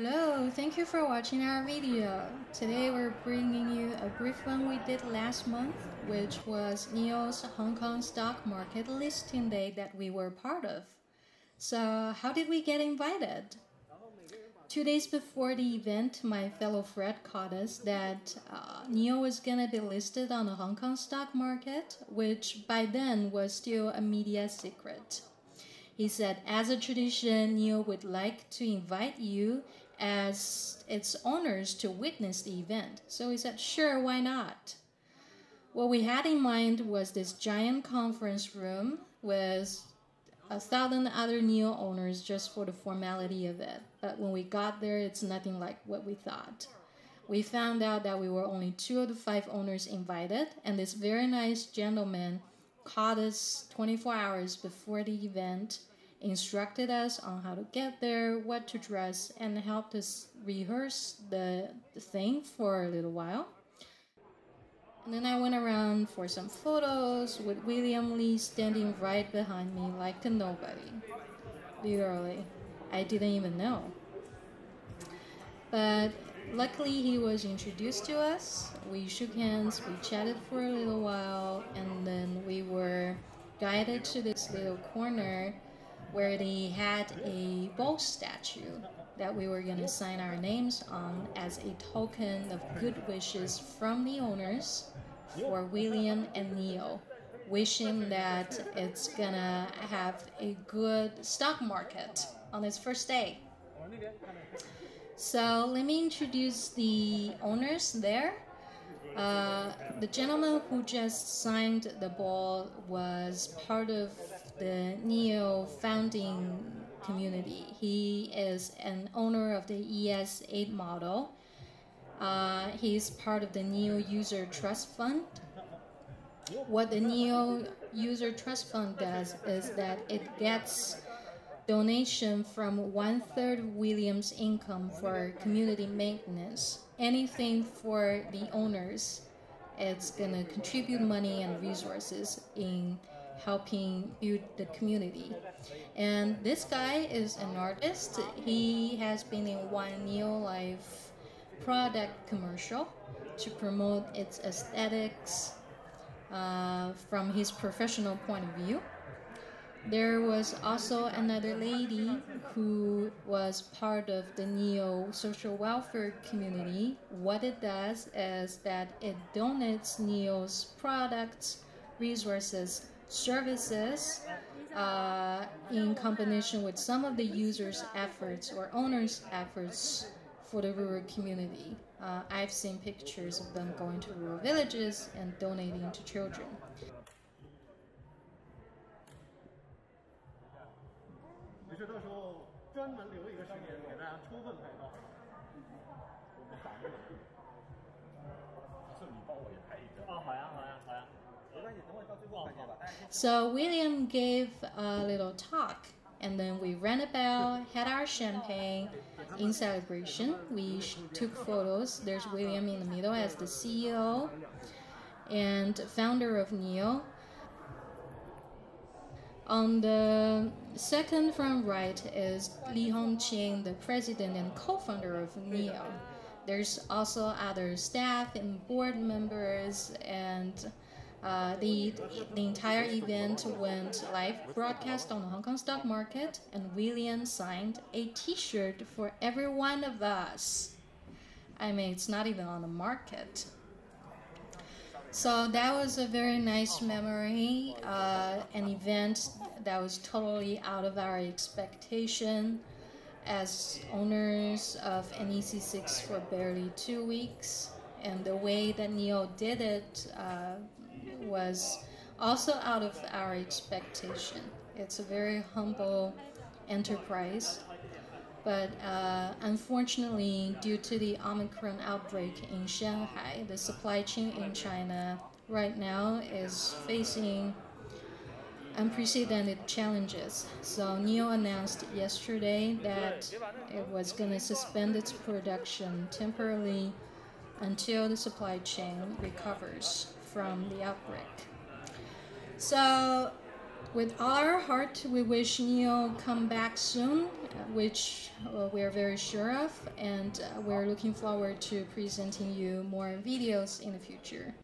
Hello, thank you for watching our video. Today we're bringing you a brief one we did last month, which was NIO's Hong Kong stock market listing day that we were part of. So how did we get invited? Two days before the event, my fellow Fred caught us that uh, NIO was gonna be listed on the Hong Kong stock market, which by then was still a media secret. He said, as a tradition, NIO would like to invite you as its owners to witness the event. So we said, sure, why not? What we had in mind was this giant conference room with a thousand other NIO owners just for the formality of it. But when we got there, it's nothing like what we thought. We found out that we were only two of the five owners invited, and this very nice gentleman called us 24 hours before the event instructed us on how to get there, what to dress, and helped us rehearse the, the thing for a little while. And then I went around for some photos with William Li standing right behind me like a nobody. Literally. I didn't even know. But luckily, he was introduced to us. We shook hands, we chatted for a little while, and then we were guided to this little corner where they had a bull statue that we were going to sign our names on as a token of good wishes from the owners for William and NIO, wishing that it's going to have a good stock market on its first day. So let me introduce the owners there. Uh, the gentleman who just signed the ball was part of the NIO founding community. He is an owner of the ES8 model. Uh, he's part of the NIO User Trust Fund. What the NIO User Trust Fund does is that it gets donation from one third of William's income for community maintenance. Anything for the owners, it's gonna contribute money and resources in helping build the community. And this guy is an artist. He has been in one NIO Life product commercial to promote its aesthetics uh, from his professional point of view. There was also another lady who was part of the NIO social welfare community. What it does is that it donates NIO's products, resources, services uh, in combination with some of the users' efforts or owners' efforts for the rural community. Uh, I've seen pictures of them going to rural villages and donating to children. So William gave a little talk, and then we ran about, had our champagne in celebration. We took photos. There's William in the middle as the CEO and founder of NIO. On the second from right is Li Hongqing, the president and co-founder of NIO. There's also other staff and board members and uh, the, the entire event went live broadcast on the Hong Kong stock market, and William signed a T-shirt for every one of us. I mean, it's not even on the market. So that was a very nice memory, uh, an event that was totally out of our expectation as owners of NEC6 for barely two weeks. And the way that NIO did it uh, was also out of our expectation. It's a very humble enterprise, but uh, unfortunately, due to the Omicron outbreak in Shanghai, the supply chain in China right now is facing unprecedented challenges. So NIO announced yesterday that it was going to suspend its production temporarily until the supply chain recovers from the outbreak. So With all our heart, we wish NIO come back soon, which uh, we are very sure of, and uh, we're looking forward to presenting you more videos in the future.